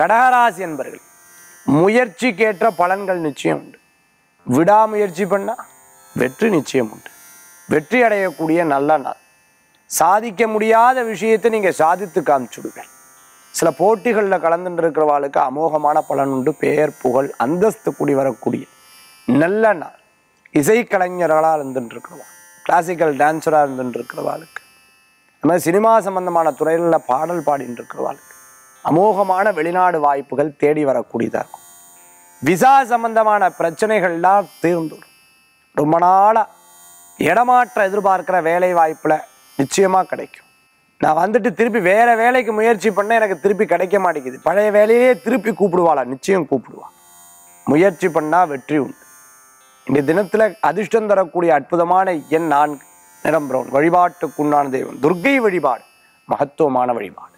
கடகராசி என்பர்கள் முயற்சிக்கேற்ற பலன்கள் நிச்சயம் உண்டு விடாமுயற்சி பண்ணால் வெற்றி நிச்சயம் உண்டு வெற்றி அடையக்கூடிய நல்ல நாள். சாதிக்க முடியாத விஷயத்தை நீங்கள் சாதித்து காமிச்சுடுவேன் சில போட்டிகளில் கலந்துட்டு இருக்கிறவாளுக்கு அமோகமான பலன் உண்டு. பெயர் புகழ் அந்தஸ்து கூடி வரக்கூடிய நல்ல நாள். இசைக்கலைஞர்களாக இருந்துட்டு இருக்கிறவா கிளாசிக்கல் டான்ஸராக இருந்துட்டு இருக்கிறவாளுக்கு அது மாதிரி சினிமா சம்பந்தமான துறைகளில் பாடல் பாடிட்டு இருக்கிறவாளுக்கு அமோகமான வெளிநாடு வாய்ப்புகள் தேடி வரக்கூடியதாக இருக்கும். விசா சம்பந்தமான பிரச்சனைகள்லாம் தீர்ந்துடும் ரொம்ப நாளாக இடமாற்றம் எதிர்பார்க்கிற வேலை வாய்ப்பில் நிச்சயமாக கிடைக்கும். நான் வந்துட்டு திருப்பி வேற வேலைக்கு முயற்சி பண்ண எனக்கு திருப்பி கிடைக்க மாட்டேங்குது. பழைய வேலையே திருப்பி கூப்பிடுவாளா? நிச்சயம் கூப்பிடுவா. முயற்சி பண்ணால் வெற்றி உண்டு. இந்த தினத்தில் அதிர்ஷ்டம் தரக்கூடிய அற்புதமான எண் நான்கு. நிரம்புறோன் வழிபாட்டுக்குண்டான தெய்வம். துர்க்கை வழிபாடு. மகத்துவமான வழிபாடு.